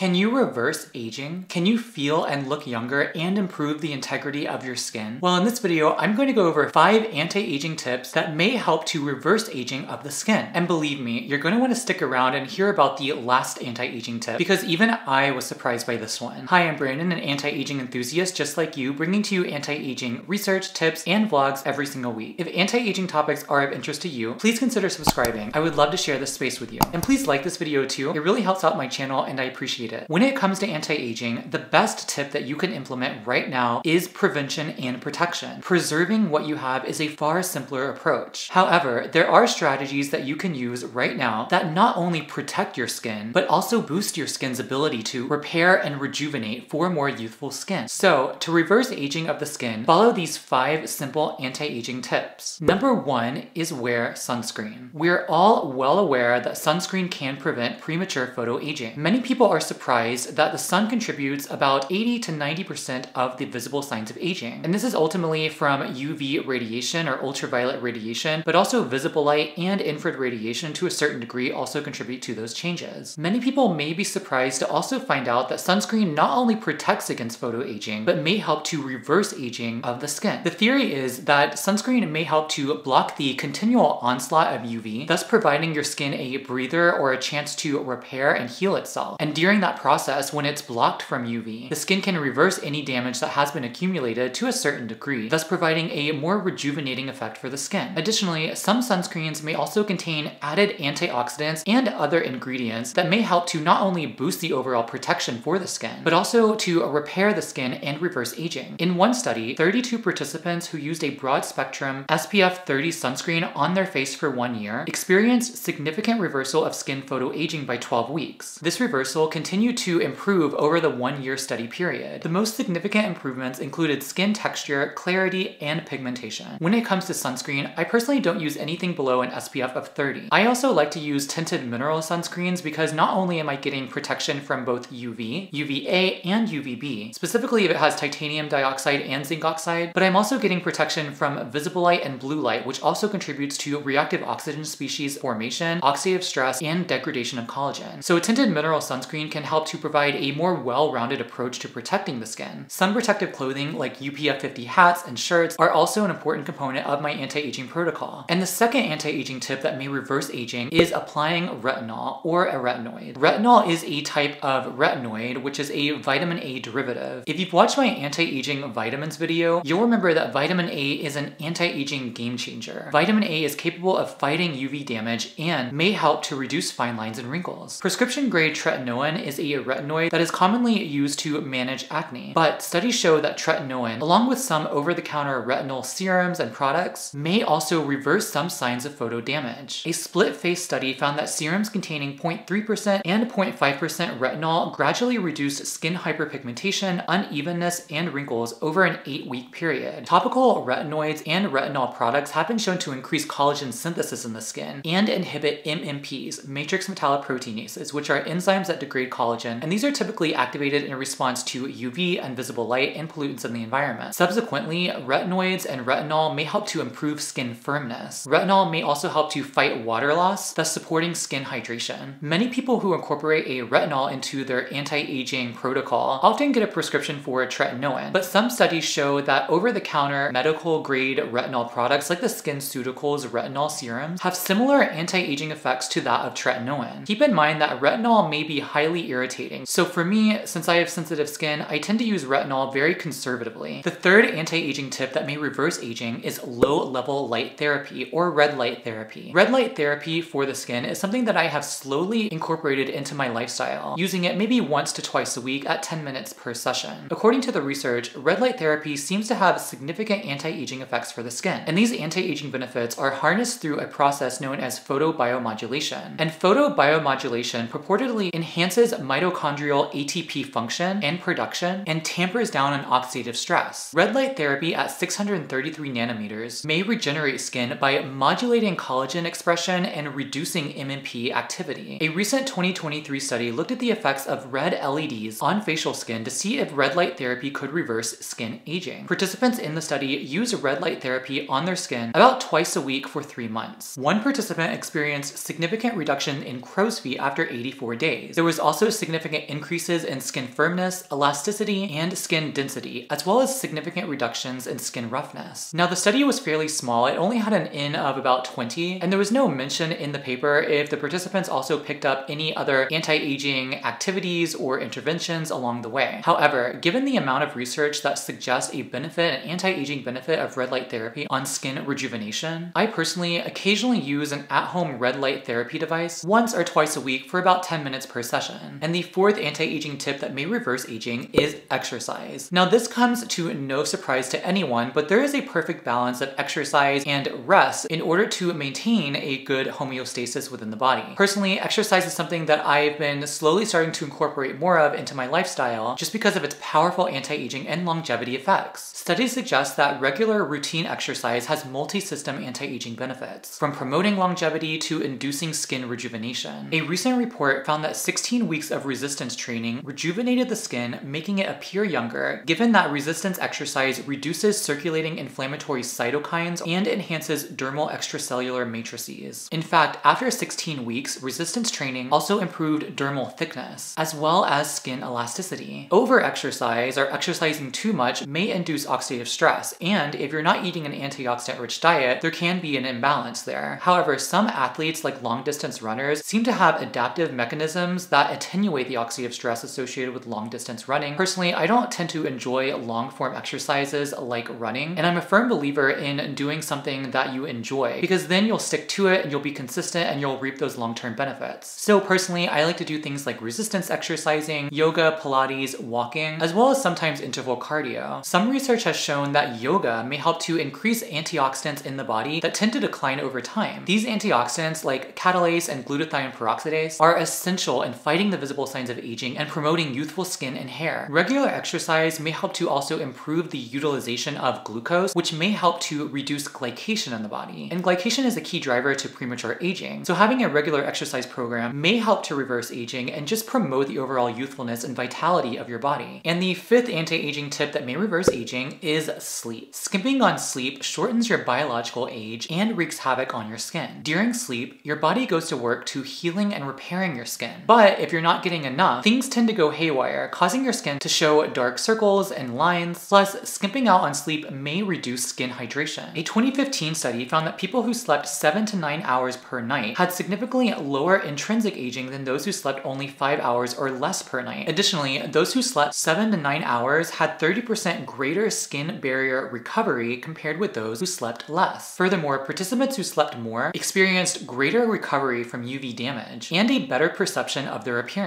Can you reverse aging? Can you feel and look younger and improve the integrity of your skin? Well, in this video, I'm going to go over five anti-aging tips that may help to reverse aging of the skin. And believe me, you're going to want to stick around and hear about the last anti-aging tip because even I was surprised by this one. Hi, I'm Brandon, an anti-aging enthusiast just like you, bringing to you anti-aging research, tips, and vlogs every single week. If anti-aging topics are of interest to you, please consider subscribing. I would love to share this space with you. And please like this video too. It really helps out my channel and I appreciate appreciate it. When it comes to anti-aging, the best tip that you can implement right now is prevention and protection. Preserving what you have is a far simpler approach. However, there are strategies that you can use right now that not only protect your skin, but also boost your skin's ability to repair and rejuvenate for more youthful skin. So, to reverse aging of the skin, follow these five simple anti-aging tips. Number one is wear sunscreen. We're all well aware that sunscreen can prevent premature photoaging. Many people are surprised that the sun contributes about 80 to 90% of the visible signs of aging. And this is ultimately from UV radiation or ultraviolet radiation, but also visible light and infrared radiation to a certain degree also contribute to those changes. Many people may be surprised to also find out that sunscreen not only protects against photoaging, but may help to reverse aging of the skin. The theory is that sunscreen may help to block the continual onslaught of UV, thus providing your skin a breather or a chance to repair and heal itself. And during during that process, when it's blocked from UV, the skin can reverse any damage that has been accumulated to a certain degree, thus providing a more rejuvenating effect for the skin. Additionally, some sunscreens may also contain added antioxidants and other ingredients that may help to not only boost the overall protection for the skin, but also to repair the skin and reverse aging. In one study, 32 participants who used a broad spectrum SPF 30 sunscreen on their face for one year experienced significant reversal of skin photoaging by 12 weeks. This reversal continued continued to improve over the one year study period. The most significant improvements included skin texture, clarity, and pigmentation. When it comes to sunscreen, I personally don't use anything below an SPF of 30. I also like to use tinted mineral sunscreens because not only am I getting protection from both UV, UVA, and UVB, specifically if it has titanium dioxide and zinc oxide, but I'm also getting protection from visible light and blue light, which also contributes to reactive oxygen species formation, oxidative stress, and degradation of collagen. So a tinted mineral sunscreen can can help to provide a more well-rounded approach to protecting the skin. Sun protective clothing like UPF 50 hats and shirts are also an important component of my anti-aging protocol. And the second anti-aging tip that may reverse aging is applying retinol or a retinoid. Retinol is a type of retinoid, which is a vitamin A derivative. If you've watched my anti-aging vitamins video, you'll remember that vitamin A is an anti-aging game changer. Vitamin A is capable of fighting UV damage and may help to reduce fine lines and wrinkles. Prescription grade tretinoin is a retinoid that is commonly used to manage acne. But studies show that tretinoin, along with some over-the-counter retinol serums and products, may also reverse some signs of photo damage. A split-face study found that serums containing 0.3% and 0.5% retinol gradually reduced skin hyperpigmentation, unevenness, and wrinkles over an 8-week period. Topical retinoids and retinol products have been shown to increase collagen synthesis in the skin and inhibit MMPs, matrix metalloproteinases, which are enzymes that degrade collagen, and these are typically activated in response to UV and visible light and pollutants in the environment. Subsequently, retinoids and retinol may help to improve skin firmness. Retinol may also help to fight water loss, thus supporting skin hydration. Many people who incorporate a retinol into their anti-aging protocol often get a prescription for tretinoin, but some studies show that over-the-counter medical grade retinol products like the SkinCeuticals retinol serums have similar anti-aging effects to that of tretinoin. Keep in mind that retinol may be highly irritating. So for me, since I have sensitive skin, I tend to use retinol very conservatively. The third anti-aging tip that may reverse aging is low-level light therapy or red light therapy. Red light therapy for the skin is something that I have slowly incorporated into my lifestyle, using it maybe once to twice a week at 10 minutes per session. According to the research, red light therapy seems to have significant anti-aging effects for the skin, and these anti-aging benefits are harnessed through a process known as photobiomodulation. And photobiomodulation purportedly enhances mitochondrial ATP function and production and tampers down on oxidative stress. Red light therapy at 633 nanometers may regenerate skin by modulating collagen expression and reducing MMP activity. A recent 2023 study looked at the effects of red LEDs on facial skin to see if red light therapy could reverse skin aging. Participants in the study used red light therapy on their skin about twice a week for three months. One participant experienced significant reduction in crow's feet after 84 days. There was also significant increases in skin firmness, elasticity, and skin density, as well as significant reductions in skin roughness. Now, the study was fairly small. It only had an N of about 20, and there was no mention in the paper if the participants also picked up any other anti-aging activities or interventions along the way. However, given the amount of research that suggests a benefit, an anti-aging benefit of red light therapy on skin rejuvenation, I personally occasionally use an at-home red light therapy device once or twice a week for about 10 minutes per session. And the fourth anti-aging tip that may reverse aging is exercise. Now this comes to no surprise to anyone, but there is a perfect balance of exercise and rest in order to maintain a good homeostasis within the body. Personally, exercise is something that I've been slowly starting to incorporate more of into my lifestyle just because of its powerful anti-aging and longevity effects. Studies suggest that regular routine exercise has multi-system anti-aging benefits, from promoting longevity to inducing skin rejuvenation. A recent report found that 16 weeks of resistance training rejuvenated the skin, making it appear younger, given that resistance exercise reduces circulating inflammatory cytokines and enhances dermal extracellular matrices. In fact, after 16 weeks, resistance training also improved dermal thickness, as well as skin elasticity. Over-exercise or exercising too much may induce oxidative stress, and if you're not eating an antioxidant-rich diet, there can be an imbalance there. However, some athletes like long-distance runners seem to have adaptive mechanisms that attenuate the oxidative stress associated with long-distance running. Personally, I don't tend to enjoy long-form exercises like running, and I'm a firm believer in doing something that you enjoy, because then you'll stick to it and you'll be consistent and you'll reap those long-term benefits. So personally, I like to do things like resistance exercising, yoga, Pilates, walking, as well as sometimes interval cardio. Some research has shown that yoga may help to increase antioxidants in the body that tend to decline over time. These antioxidants like catalase and glutathione peroxidase are essential in fighting the visible signs of aging and promoting youthful skin and hair. Regular exercise may help to also improve the utilization of glucose, which may help to reduce glycation in the body. And glycation is a key driver to premature aging. So having a regular exercise program may help to reverse aging and just promote the overall youthfulness and vitality of your body. And the fifth anti-aging tip that may reverse aging is sleep. Skimping on sleep shortens your biological age and wreaks havoc on your skin. During sleep, your body goes to work to healing and repairing your skin. But if you're not getting enough, things tend to go haywire, causing your skin to show dark circles and lines. Plus, skimping out on sleep may reduce skin hydration. A 2015 study found that people who slept 7 to 9 hours per night had significantly lower intrinsic aging than those who slept only 5 hours or less per night. Additionally, those who slept 7 to 9 hours had 30% greater skin barrier recovery compared with those who slept less. Furthermore, participants who slept more experienced greater recovery from UV damage and a better perception of their appearance.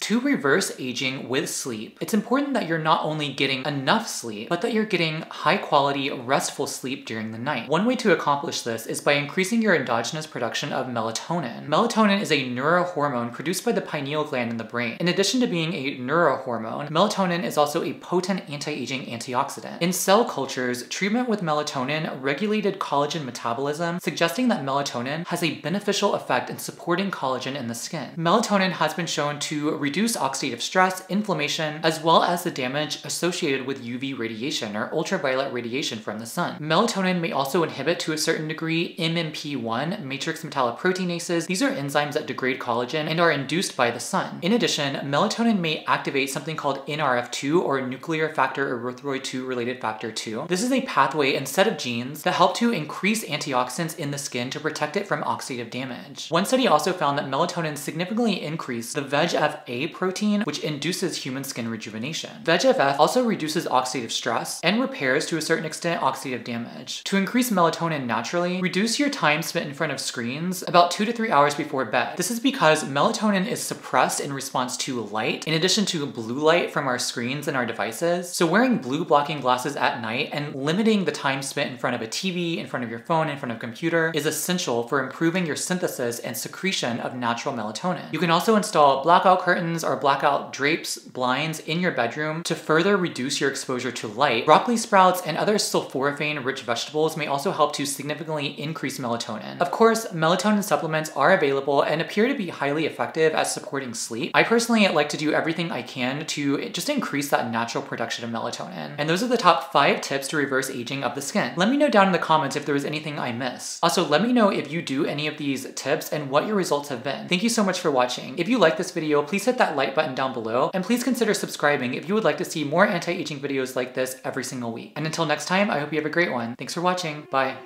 To reverse aging with sleep, it's important that you're not only getting enough sleep, but that you're getting high quality, restful sleep during the night. One way to accomplish this is by increasing your endogenous production of melatonin. Melatonin is a neurohormone produced by the pineal gland in the brain. In addition to being a neurohormone, melatonin is also a potent anti-aging antioxidant. In cell cultures, treatment with melatonin regulated collagen metabolism, suggesting that melatonin has a beneficial effect in supporting collagen in the skin. Melatonin has been shown to reduce oxidative stress, inflammation, as well as the damage associated with UV radiation or ultraviolet radiation from the sun. Melatonin may also inhibit to a certain degree MMP1, matrix metalloproteinases. These are enzymes that degrade collagen and are induced by the sun. In addition, melatonin may activate something called NRF2 or nuclear factor erythroid 2 related factor 2. This is a pathway and set of genes that help to increase antioxidants in the skin to protect it from oxidative damage. One study also found that melatonin significantly increased the VEGF-A protein, which induces human skin rejuvenation. VEGF also reduces oxidative stress and repairs to a certain extent oxidative damage. To increase melatonin naturally, reduce your time spent in front of screens about two to three hours before bed. This is because melatonin is suppressed in response to light, in addition to blue light from our screens and our devices. So wearing blue blocking glasses at night and limiting the time spent in front of a TV, in front of your phone, in front of a computer is essential for improving your synthesis and secretion of natural melatonin. You can also install blackout curtains or blackout drapes, blinds in your bedroom to further reduce your exposure to light. Broccoli sprouts and other sulforaphane-rich vegetables may also help to significantly increase melatonin. Of course, melatonin supplements are available and appear to be highly effective at supporting sleep. I personally like to do everything I can to just increase that natural production of melatonin. And those are the top five tips to reverse aging of the skin. Let me know down in the comments if there was anything I missed. Also, let me know if you do any of these tips and what your results have been. Thank you so much for watching. If you like this video, please hit that like button down below, and please consider subscribing if you would like to see more anti-aging videos like this every single week. And until next time, I hope you have a great one. Thanks for watching. Bye.